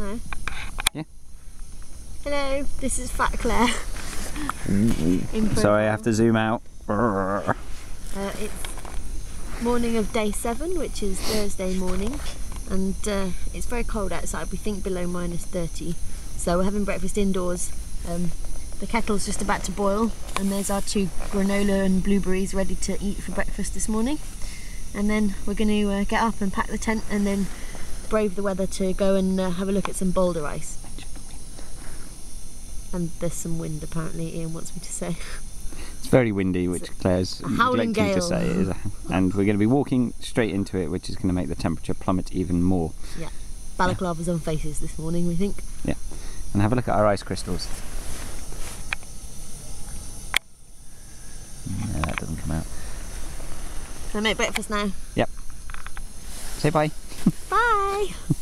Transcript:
No. Yeah. Hello, this is Fat Claire. Sorry, I have to zoom out. Uh, it's morning of day seven, which is Thursday morning, and uh, it's very cold outside. We think below minus 30. So we're having breakfast indoors. Um, the kettle's just about to boil, and there's our two granola and blueberries ready to eat for breakfast this morning. And then we're going to uh, get up and pack the tent, and then brave the weather to go and uh, have a look at some boulder ice. And there's some wind apparently. Ian wants me to say. It's very windy, which Claire's neglecting to say. Is a, and we're going to be walking straight into it, which is going to make the temperature plummet even more. Yeah. Balaclavas on faces this morning, we think. Yeah. And have a look at our ice crystals. No, that doesn't come out. Can I make breakfast now? Yep. Say bye. Bye!